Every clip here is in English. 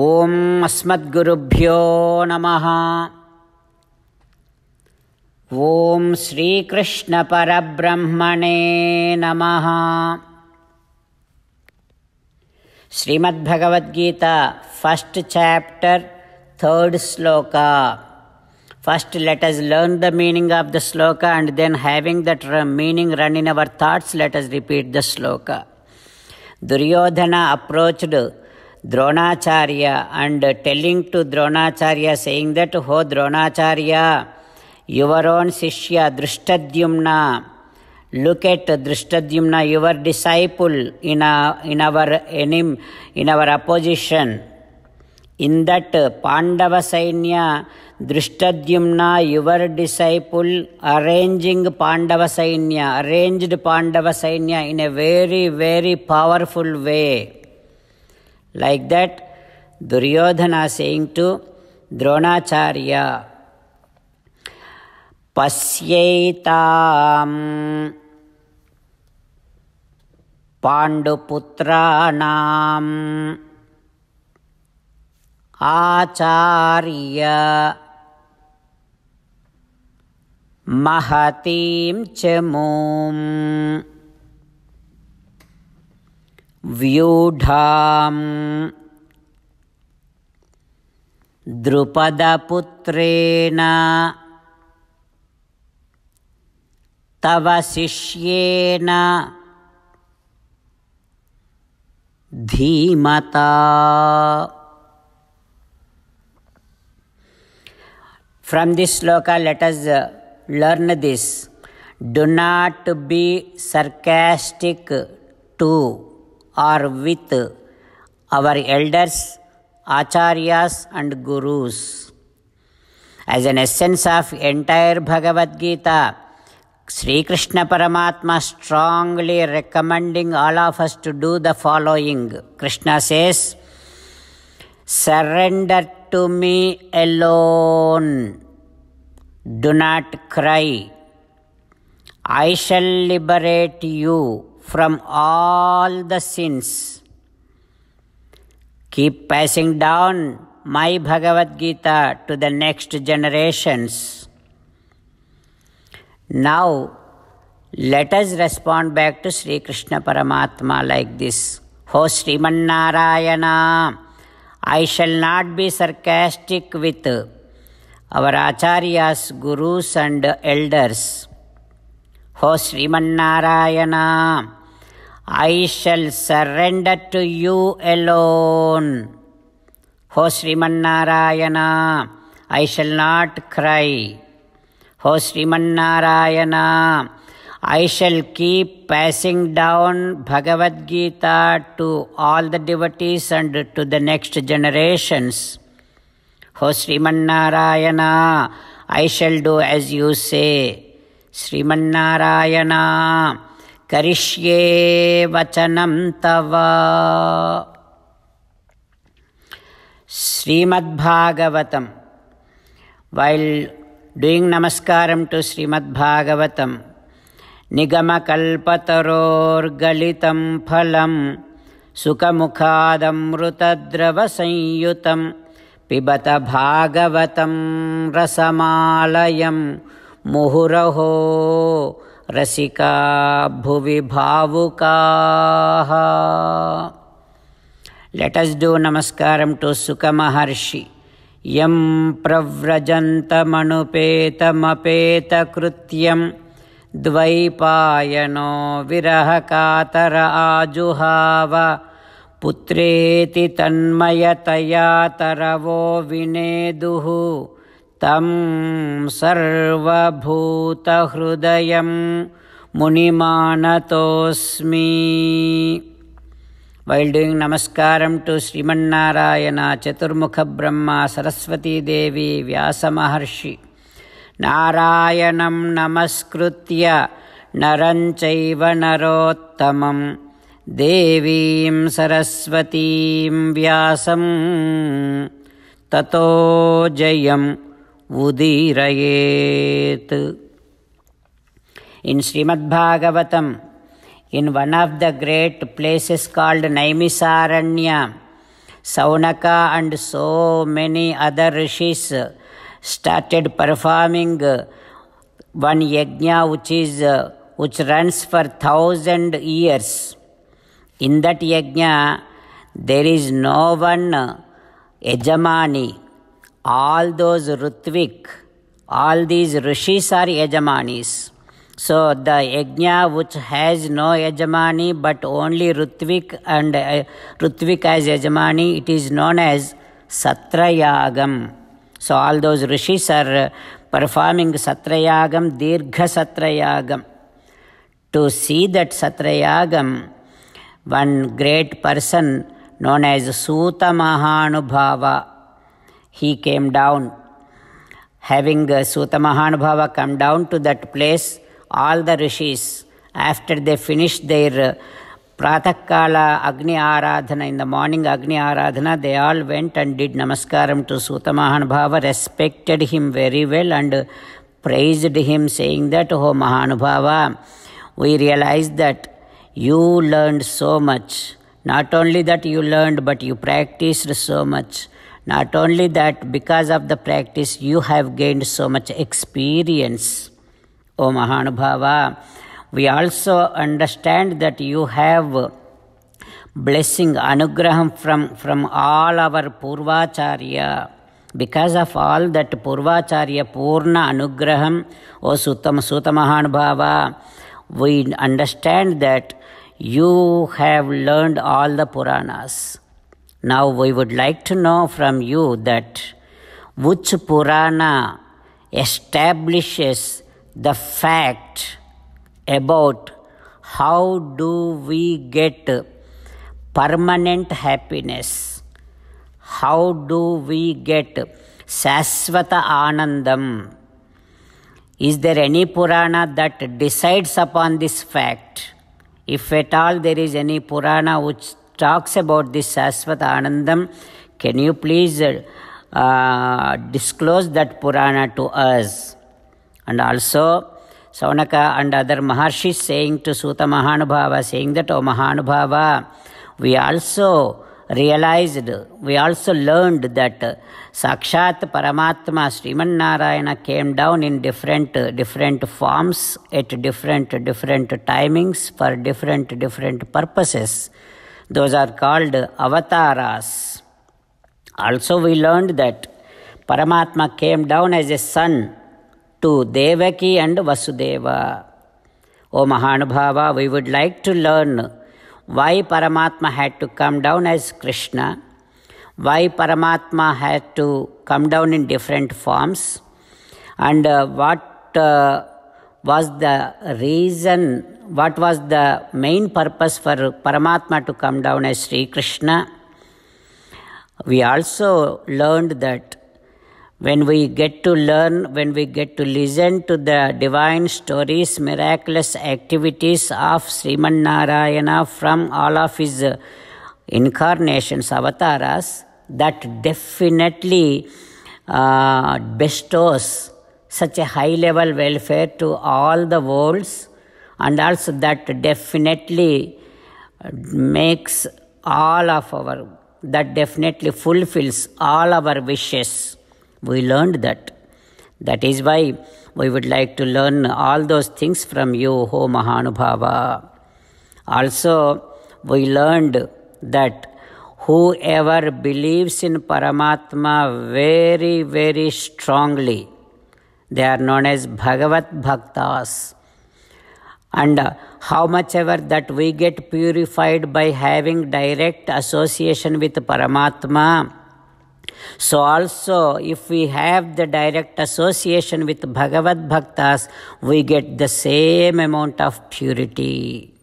ఓం అస్మద్గురుభ్యో నమ. ఓం శ్రీకృష్ణ పరబ్రహ్మణే నమ. Shrimad Bhagavad Gita first chapter third shloka. First let us learn the meaning of the shloka and then having that meaning run in our thoughts let us repeat the shloka. Duryodhana approached Dronacharya and telling to Dronacharya, saying that, Ho Dronacharya, your own Sishya Drishtadyumna, look at Drishtadyumna, your disciple in, a, in our enem, in our opposition. In that Pandava Sainya, Drishtadyumna, your disciple, arranging Pandava Sainya, arranged Pandava Sainya in a very, very powerful way. Like that, Duryodhana saying to Dronacharya, Pasyaitam Panduputrānām आचार्य महतीं च मूं व्यूढां द्रुपदपुत्रेण तव शिष्येन धीमता From this sloka, let us uh, learn this. Do not be sarcastic to or with our elders, acharyas, and gurus. As an essence of entire Bhagavad Gita, Sri Krishna Paramatma strongly recommending all of us to do the following. Krishna says, Surrender to me alone. Do not cry. I shall liberate you from all the sins. Keep passing down my Bhagavad Gita to the next generations. Now, let us respond back to Sri Krishna Paramatma like this. Ho Sriman Narayana, I shall not be sarcastic with our acharyas, gurus, and elders. Ho Sriman Narayana, I shall surrender to you alone. Ho Sriman Narayana, I shall not cry. Ho Sriman Narayana, I shall keep passing down Bhagavad Gita to all the devotees and to the next generations. Ho Sriman Narayana, I shall do as you say. Sriman करिष्ये वचनं तव। Srimad Bhagavatam well doing नमस्कारं to Srimad Bhagavatam निगमकल्पतरोर्गलितं फलं सुखमुखादमृतद्रवसंयुतं पिबत भागवतं रसमालयं मुहुरहो रसिका भुवि भावुकाः। लेटस् डु नमस्कारं टु सुखमहर्षि यं प्रव्रजन्तमनुपेतमपेतकृत्यं द्वैपायनो विरहकातर आजुहाव पुत्रेति तन्मयतया तरवो विनेदुः तं सर्वभूतहृदयं मुनिमानतोऽस्मि। वैल् वैल्डिङ्ग् नमस्कारं टु श्रीमन्नारायण चतुर्मुखब्रह्म सरस्वतीदेवी व्यासमहर्षि नारायणं नमस्कृत्य नरं चैव नरोत्तमं देवीं सरस्वतीं व्यासं ततो जयम् udirayeet. In Srimad Bhagavatam, in one of the great places called Naimisaranya, Saunaka and so many other rishis started performing one yagna which is which runs for thousand years. In that yagna, there is no one Ejamani, all those rutvik, all these rishis are yajamanis. So the yajna which has no yajamani but only rutvik and uh, rutvik as yajamani, it is known as satrayagam. So all those rishis are uh, performing satrayagam, dirgha satrayagam. To see that satrayagam, one great person known as Suta Mahanubhava, he came down. Having uh, Suta Mahanubhava come down to that place, all the rishis, after they finished their uh, Pratakala Agni Aradhana, in the morning Agni Aradhana, they all went and did Namaskaram to Suta Mahanubhava, respected him very well and praised him, saying that, Oh Mahanubhava, we realize that you learned so much. Not only that you learned, but you practiced so much. Not only that, because of the practice, you have gained so much experience. O Mahanubhava, we also understand that you have blessing, anugraham from, from all our Purvacharya. Because of all that Purvacharya Purna Anugraham, O Sutam Suta Mahanubhava, we understand that you have learned all the Puranas. Now we would like to know from you that which Purana establishes the fact about how do we get permanent happiness? How do we get sasvata anandam? Is there any purana that decides upon this fact? If at all there is any purana which talks about this sasvata anandam can you please uh, disclose that purana to us and also Saunaka and other Maharshis saying to Suta Mahanubhava, saying that, O Mahanubhava, we also realized, we also learned that Sakshat Paramatma Sriman Narayana came down in different, different forms at different, different timings for different, different purposes. Those are called avatars. Also, we learned that Paramatma came down as a son to Devaki and Vasudeva. O Mahanubhava, we would like to learn why Paramatma had to come down as Krishna, why Paramatma had to come down in different forms, and uh, what uh, was the reason, what was the main purpose for Paramatma to come down as Sri Krishna. We also learned that when we get to learn, when we get to listen to the divine stories, miraculous activities of Sriman Narayana from all of his incarnations, avataras, that definitely uh, bestows such a high level welfare to all the worlds, and also that definitely makes all of our, that definitely fulfills all our wishes we learned that. That is why we would like to learn all those things from you, Ho Mahanubhava. Also, we learned that whoever believes in Paramatma very, very strongly, they are known as Bhagavat Bhaktas. And uh, how much ever that we get purified by having direct association with Paramatma, so also if we have the direct association with Bhagavad Bhaktas, we get the same amount of purity.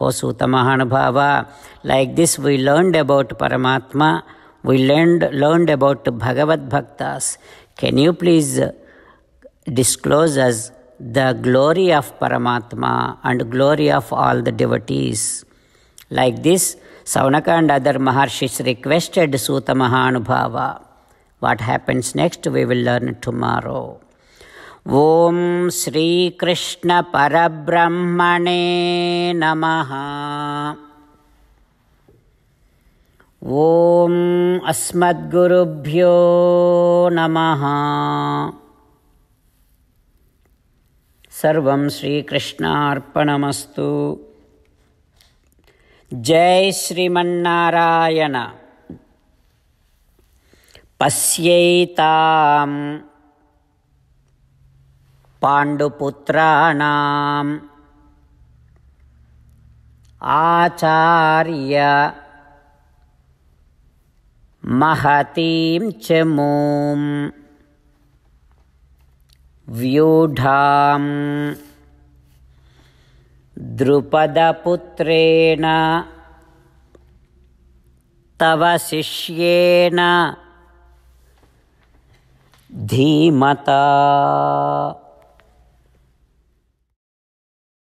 O Suta Mahanubhava, like this we learned about Paramatma, we learned, learned about Bhagavad Bhaktas. Can you please disclose us the glory of Paramatma and glory of all the devotees. Like this, Saunaka and other Maharshis requested Suta Mahanubhava. What happens next, we will learn tomorrow. Om Sri Krishna Parabrahmane श्रीकृष्णपरब्रह्मणे Asmat Guru अस्मद्गुरुभ्यो Namaha. सर्वं श्रीकृष्णार्पणमस्तु जय श्रीमन्नारायण पश्यैताम् पाण्डुपुत्राणाम् आचार्य महतीं च मूं व्यूढां द्रुपदपुत्रेण तव शिष्येन धीमता।